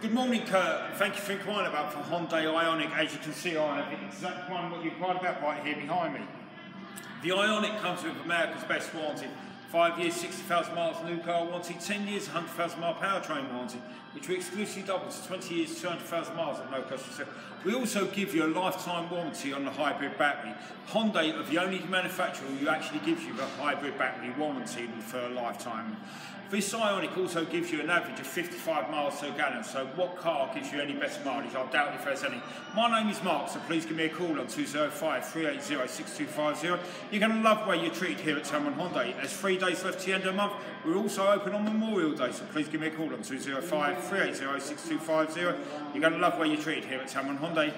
Good morning, Kurt. Thank you for inquiring about for Hyundai Ioniq. As you can see, I have the exact one what you inquired about right here behind me. The Ioniq comes with America's best warranty. Five years, 60,000 miles new car warranty, 10 years, 100,000 mile powertrain warranty, which we exclusively double to 20 years, 200,000 miles at no cost to We also give you a lifetime warranty on the hybrid battery. Hyundai are the only manufacturer who actually gives you the hybrid battery warranty for a lifetime. This Ioniq also gives you an average of 55 miles per gallon, so what car gives you any better mileage? I doubt if there's any. My name is Mark, so please give me a call on 205 380 6250. You're going to love where you're treated here at Tameron Hyundai. There's three days left to the end of the month. We're also open on Memorial Day, so please give me a call on 205 380 6250. You're going to love where you're treated here at Tameron Hyundai.